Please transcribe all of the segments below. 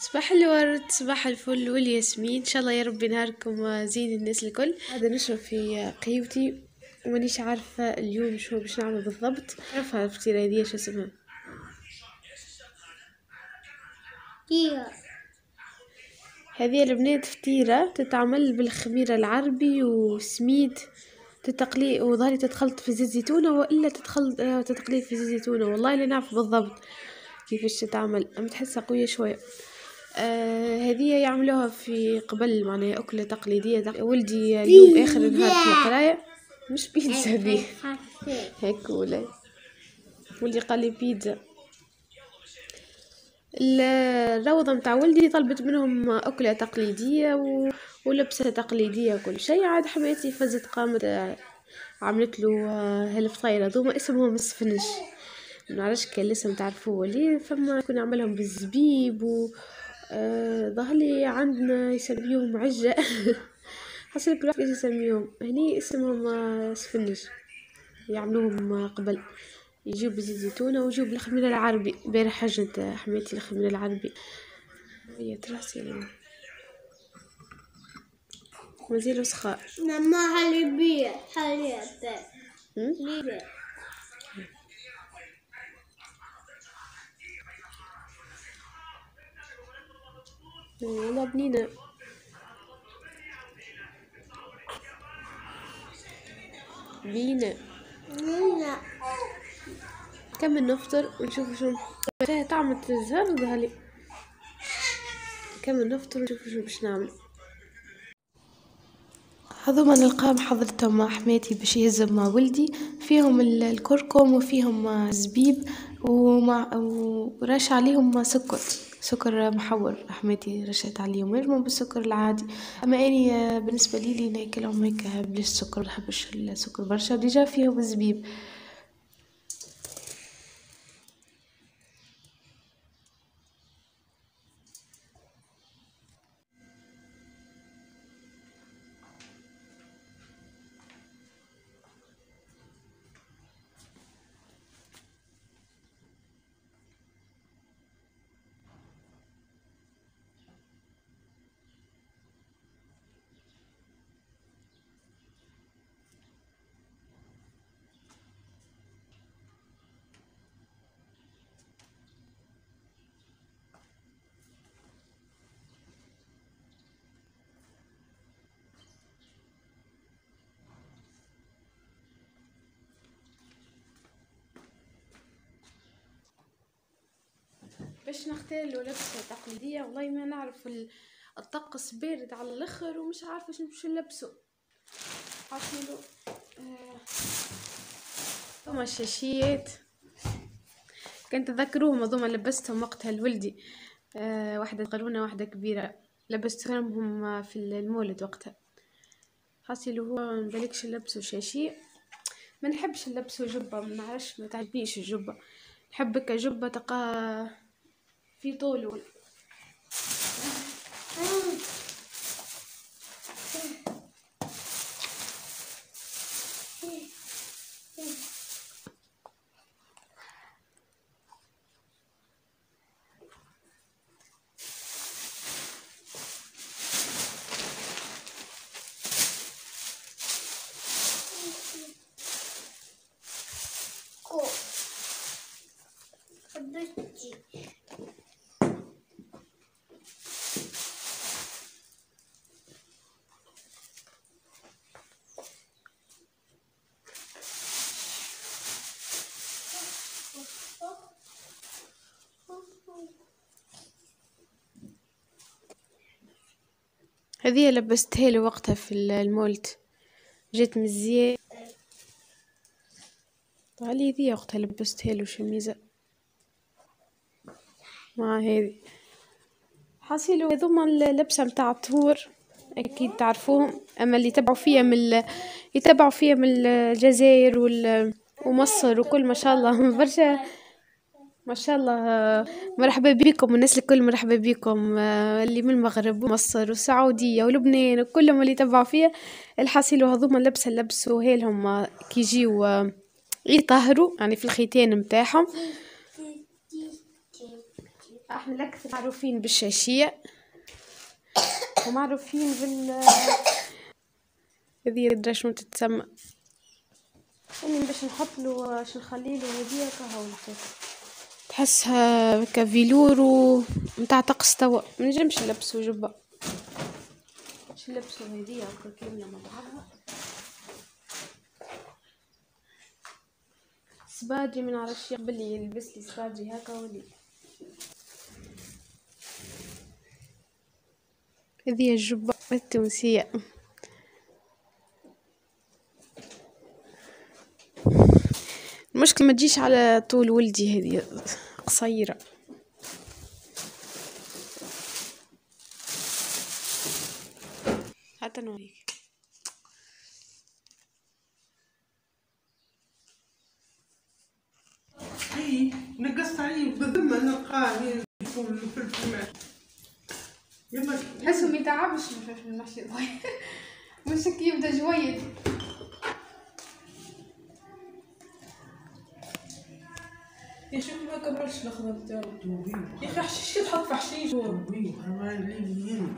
صباح الورد صباح الفل والياسمين. إن شاء الله يا ربي نهاركم زين الناس الكل. هذا نشرب في قهيوتي ومانيش عارفة اليوم شو باش نعمل بالضبط. عارفة الفطيرة هذه شو اسمها؟ كيا هذه البنات فطيرة تتعمل بالخميرة العربي وسميد تتقلي وظهري تتخلط في زيت زيتونة وإلا تتخلط تتقلي في زيت زيتونة. والله لا نعرف بالضبط كيفاش تتعمل. اما تحسها قوية شوية. آه هذه يعملوها في قبل معناها أكلة تقليدية ولدي اليوم آخر نهار في القراية. مش بيتزا هذه هيك ولا. ولدي قال لي بيتزا. الروضة متاع ولدي طلبت منهم أكلة تقليدية و... ولبسة تقليدية وكل شيء. عاد حماتي فزت قامت عملت له هالفطاير هذوما اسمهم السفنش منعرفش كان الاسم تعرفوه لي فما كنا نعملهم بالزبيب و آه ظهرلي عندنا يسميوهم عجة. حسب كل واحد يسميهم؟ هني اسمهم آه سفنج. يعملوهم قبل. يجيب زيت زيتونة ويجيب الخميرة العربي. بارح حجت حماتي الخميرة العربي. هي تراسي مازالو سخاء ماما حليبية حليب والله بنينة بينا. لا كمل نفطر ونشوف شو فيها طعم الزهر ظهرلي كمل نفطر ونشوف شو باش نعمل؟ هذوما نلقاهم حضرتهم مع حماتي باش يهزم مع ولدي. فيهم الكركم وفيهم الزبيب ومع ورش عليهم سكر. سكر محور حماتي رشيت عليهم يرموا بالسكر العادي. أما أني بالنسبة لي لي ناكلهم هيك بلاش سكر نحبش السكر برشا déjà فيهم الزبيب باش نختار له لبسة تقليدية والله ما نعرف الطقس بارد على الأخر ومش عارفة شنو باش نلبسو. عارفينو آه. هما الشاشيات. كنت تذكروهم هذوما لبستهم وقتها لولدي. آه واحدة صغيرونة واحدة كبيرة. لبستهم في المولد وقتها. حاصل هو مبالكش نلبسو شاشي. ما نحبش نلبسو جبة ما نعرفش ما تعجبنيش الجبة. نحب جبة تلقى في طوله هذه لبستها له وقتها في المولد. جات مزيان علي ذي وقتها لبستها له شميزة. مع هذه. حاصلوا هذوما اللبسة متاع الطهور. أكيد تعرفوهم. أما اللي يتبعوا فيا من يتبعوا فيا من الجزائر ومصر وكل ما شاء الله. برشا ما شاء الله. مرحبا بكم الناس الكل مرحبا بكم. اللي من المغرب ومصر والسعودية ولبنان وكلهم اللي تبعوا فيها الحاصل هذوما لبسة لبسوا هيلهم كي يجيو يطهروا يعني في الختان متاعهم إحنا الاكثر معروفين بالشاشية. ومعروفين بال هذه ادري شنو تتسمى؟ اني باش نحط له باش نخلي له هدية كهو الحقيقة تحسها كفيلور ومتاع طقس توا. منجمش نلبسو جبة. باش نلبسو هدية هكا كاملة مع بعضها. سبادري من عرفش يقبل لي يلبس لي سبادري هكا ولي. هذه الجبة التونسية. المشكلة ما تجيش على طول ولدي هذه. قصيرة. حتى نوريك أي نقصت عليه بذمة نلقاه يكون الفلفل معاه يما تحسه ما يتعبش الفلفل المحشي ضايع مش هيك يبدأ جويد يا شوف ما كملش الخضر بتاعو يا أخي حشيش تحط في حشيش. وي حماي لين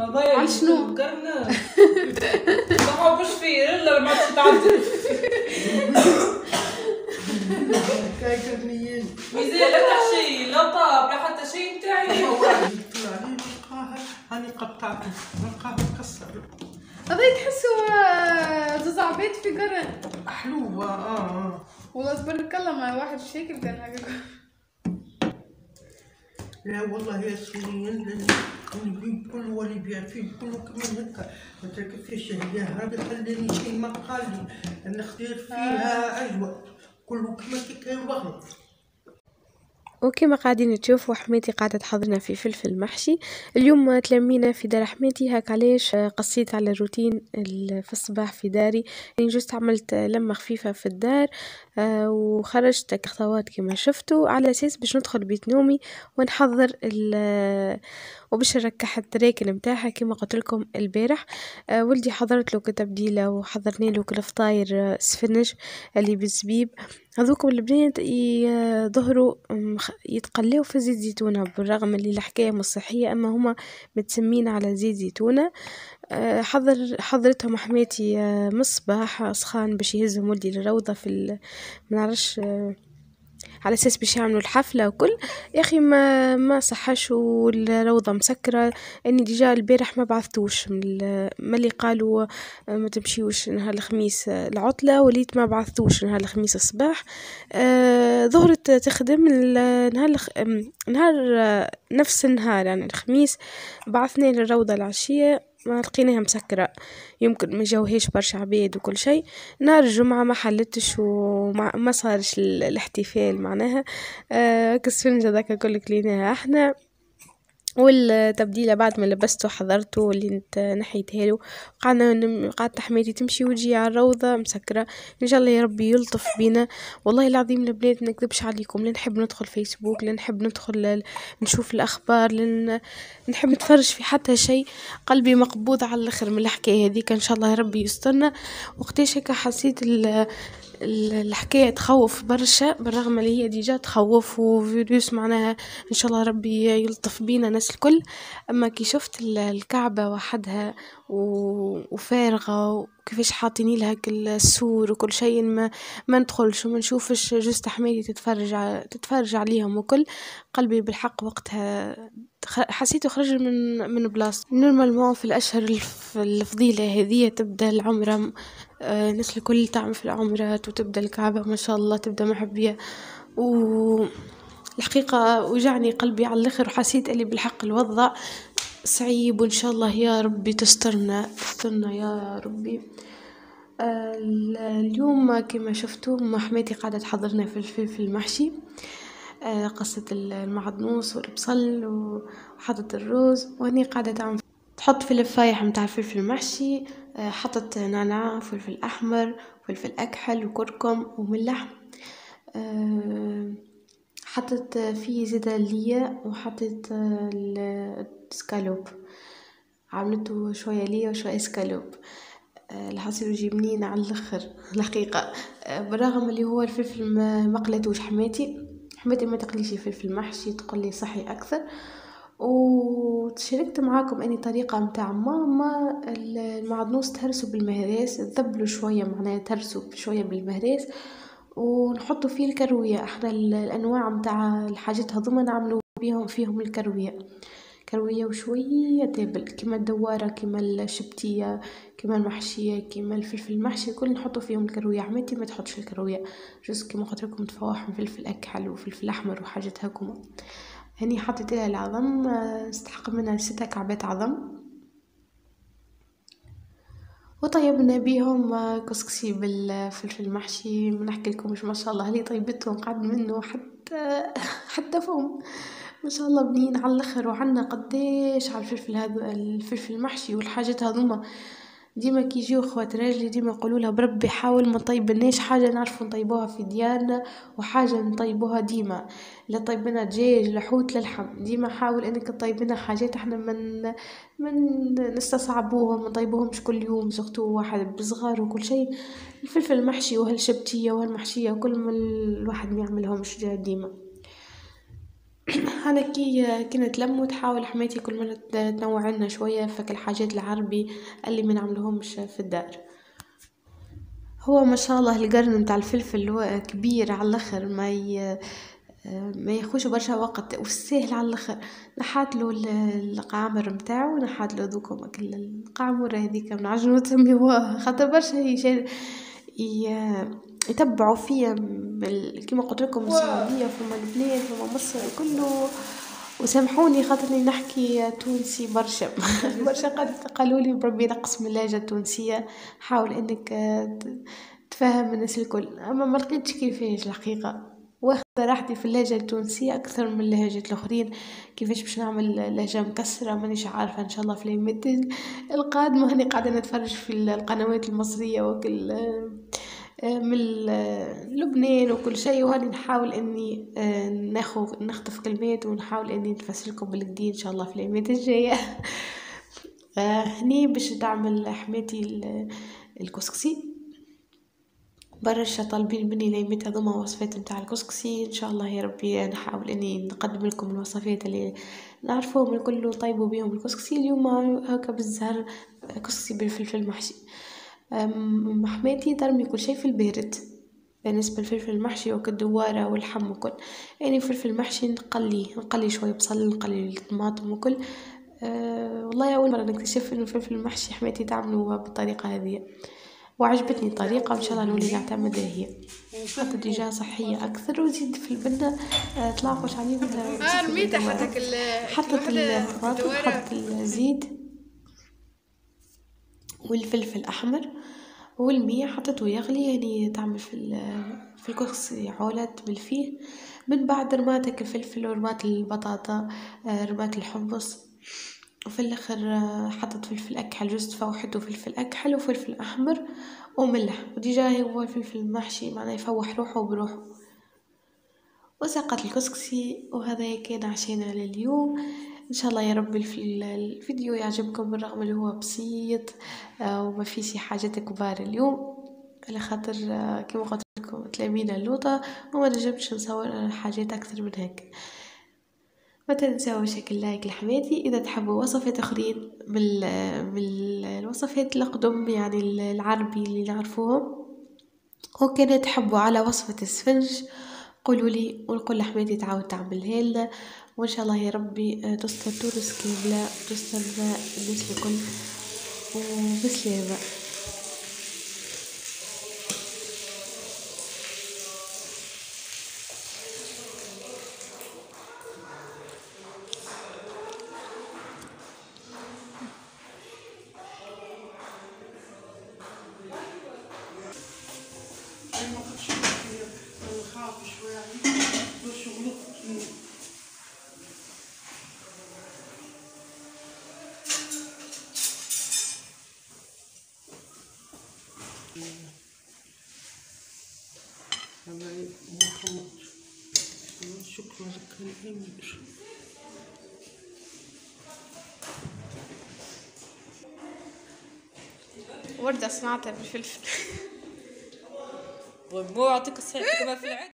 هذايا على شنو؟ قرنا ما حبش فيه إلا ما تتعدل كايكر لين ميزان لا تحشي لا طاب لا حتى شيء. نتاعي نلقاها هاني قطعته نلقاه مكسر هذا تحسه آه، زوز عباد في قرن. حلوة آه آه. والله تبارك الله ما واحد شاكل كان هكا لا والله يا سوريين البيت كله واللي يبيع فيه كله كمان هكا. انت كيفاش هي هذا خلاني شيء ما قال لي نختار فيها اجود كله كما كيكا يبغى وكما قاعدين تشوفوا حماتي قاعدة تحضرنا في فلفل محشي. اليوم تلمينا في دار حماتي هاك علاش؟ قصيت على الروتين ال- في الصباح في داري. يعني juste عملت لمة خفيفة في الدار. آه، وخرجت خطوات كما شفتوا على أساس باش ندخل بيت نومي ونحضر ال- وباش نركح التراكن متاعها كما قلت لكم البارح. آه، ولدي حضرت له كتبديله وحضرنا له الفطاير آه، سفنج اللي بالزبيب. هذوكم البنات يظهروا مخ- يتقلاو في زيت زيتونة بالرغم اللي الحكاية مش صحية أما هما متسمين على زيت زيتونة. آه، حضر حضرتهم حماتي آه، من الصباح سخان باش يهزهم ولدي للروضة في منعرفش آه، على أساس باش يعملوا الحفلة وكل. يا أخي ما ما صحش والروضة مسكرة. أني ديجا البارح ما بعثتوش من ما اللي قالوا ما تمشيوش نهار الخميس العطلة وليت ما بعثتوش نهار الخميس الصباح. آه، ظهرت تخدم نهار الخ... نهار نفس النهار يعني الخميس. بعثنا للروضة العشية. ما لقيناها مسكرة. يمكن ما جاوهاش برشا عباد وكل شيء. نهار الجمعة ما حلتش وما ما صارش ال- الاحتفال معناها. آه كسفنجة ذاك كل كليناها أحنا. والتبديلة بعد ما لبسته حضرته اللي انت نحيتها له. قعدنا. قعدت حماتي تمشي وتجي على الروضة مسكرة. إن شاء الله يا ربي يلطف بينا. والله العظيم البنات ما نكذبش عليكم. لا نحب ندخل فيسبوك لا نحب ندخل نشوف الأخبار لن نحب نتفرج في حتى شيء. قلبي مقبوض على الأخر من الحكاية هذيك. إن شاء الله يا ربي يسترنا. وقتاش هيك حسيت الحكاية تخوف برشا بالرغم اللي هي ديجا تخوف وفيروس معناها إن شاء الله ربي يلطف بينا ناس الكل. أما كي شفت ال- الكعبة وحدها وفارغة وكيفاش حاطين لها السور وكل شيء ما ما ندخلش وما نشوفش juste حمادي تتفرج تتفرج عليهم وكل. قلبي بالحق وقتها حسيته خرج من من بلاصة normalement في الأشهر الف- الفضيلة هذه م- آه، الناس الكل تعمل في العمرات وتبدأ الكعبة ما شاء الله تبدأ محبية. و الحقيقة وجعني قلبي على الآخر وحسيت اللي بالحق الوضع صعيب وإن شاء الله يا ربي تسترنا تسترنا يا ربي. آه، ال- اليوم كما شفتوا حماتي قاعدة تحضرنا في الفلفل المحشي. آه، قصة المعدنوس والبصل وحطت الروز وهني قاعدة تعمل تحط في الفايح متاع الفلفل المحشي آه، حطت نعناع وفلفل أحمر وفلفل أكحل وكركم وملح. آه، حطت فيه زيت ليا وحطت آه، السكالوب. عملته شوية ليا وشوية سكالوب. الحصير يجي منين على الأخر الحقيقة. آه، بالرغم اللي هو الفلفل ما مقلتوش حماتي. حماتي ما تقليش فلفل محشي تقولي صحي أكثر. وشاركت معاكم أني طريقة متاع ماما المعدنوس تهرسوا بالمهراس تذبلوا شوية معناها تهرسوا شوية بالمهراس ونحطوا فيه الكروية. إحنا الأنواع متاع الحاجات هذوما نعملوا بيهم فيهم الكروية. كروية وشوية تابل كيما الدوارة كيما الشبتية كيما المحشية كيما الفلفل المحشي كل نحطو فيهم الكروية. عمتي ما تحطش الكروية جوز كيما قلت لكم تفواح فلفل أكحل وفلفل أحمر وحاجات هاكوما. هني حطيت لها العظم استحق منها ستة كعبات عظم. وطيبنا بيهم كسكسي بالفلفل المحشي. ما نحكي لكمش ما شاء الله اللي طيبتهم قعد منه حتى حتى فم ما شاء الله بنين على الأخر وعنا قديش على الفلفل هذا الفلفل المحشي والحاجات هذوما. ديما كي يجيو خوات راجلي ديما يقولوا لها بربي حاول ما طيبناش حاجة نعرفوا نطيبوها في ديارنا وحاجة نطيبوها ديما لا طيبنا دجاج لحوت للحم ديما حاول إنك تطيبنا حاجات إحنا من من نستصعبوهم ما نطيبوهمش كل يوم زغتو واحد بصغار وكل شيء. الفلفل المحشي وهالشبتية وهالمحشية وكل ما الواحد ما يعملهمش ديما. أنا كي كي نتلم تحاول حماتي كل مرة تنوع لنا شوية فك الحاجات العربي اللي ما نعملهمش في الدار. هو ما شاء الله القرن متاع الفلفل هو كبير على الأخر ما ي... ما ياخوش برشا وقت وسهل على الأخر. نحات له القعمر نتاعو نحات له ذوكم القعمر هذيك نعجنو نسميوها خاطر برشا ي... يتبعوا فيا كيما قلت لكم السعودية فما لبنان فما مصر كله. وسامحوني خاطرني نحكي تونسي برشا. برشا قد قالوا لي بربي نقص من اللهجة التونسية حاول إنك تفهم الناس الكل. أما ما لقيتش كيفاش الحقيقة. واخدة راحتي في اللهجة التونسية أكثر من اللهجات الآخرين. كيفاش باش نعمل لهجة مكسرة؟ مانيش عارفة إن شاء الله في القادمة هاني قاعدة نتفرج في القنوات المصرية وكل من لبنان وكل شيء. وهاني نحاول إني آه، ناخذ نخطف كلمات ونحاول إني نفسرلكم بالكدا إن شاء الله في الأيامات الجاية. آه، هني باش تعمل حماتي الكسكسي. برشا طالبين مني الأيامات هذوما وصفات نتاع الكسكسي. إن شاء الله يا ربي نحاول إني نقدم لكم الوصفات اللي نعرفوهم الكل وطيبوا بهم الكسكسي. اليوم هكا بالزهر كسكسي بالفلفل المحشي. حماتي ترمي كل شي في البارد بالنسبة للفلفل المحشي وكالدوارة والحم وكل. يعني فلفل محشي نقليه نقلي شوية بصل نقلي الطماطم وكل. أه والله أول مرة نكتشف إنه الفلفل المحشي حماتي تعمله بالطريقة هذه. وعجبتني الطريقة وإن شاء الله نولي نعتمدها هي. حتى déjà صحية أكثر وزيد في البنة تلاقوش عليه آه رميتها حتى حطت الطماطم حطت الزيت والفلفل الأحمر والمية حطيته يغلي يعني تعمل في في الكسكسي عولة تبل فيه من بعد رماتك الفلفل ورمات البطاطا آه، رمات الحمص وفي الآخر آه، حطت فلفل أكحل جوز تفوحته فلفل أكحل وفلفل احمر وملح. وديجا هو الفلفل المحشي معناه يفوح روحه بروحه. وسقط الكسكسي وهذا كان عشانا لليوم. إن شاء الله يا رب الفيديو يعجبكم بالرغم اللي هو بسيط آه، وما فيش حاجات كبار اليوم. على خاطر آه، كما قلت لكم تلاميذ اللوطة وما نجمش نصور حاجات أكثر من هيك. ما تنساوش هيك لايك لحماتي. إذا تحبوا وصفات أخرين من من الوصفات القدم يعني العربي اللي نعرفوهم وكان تحبوا على وصفة السفنج قولوا لي ونقول لحماتي تعاود تعملها لنا. وإن شاء الله يا ربي تستر تونس كاملة تستر الناس الكل وبسلامة وردة صنعتها بالفلفل. مو يعطيك الصحة كمان في العين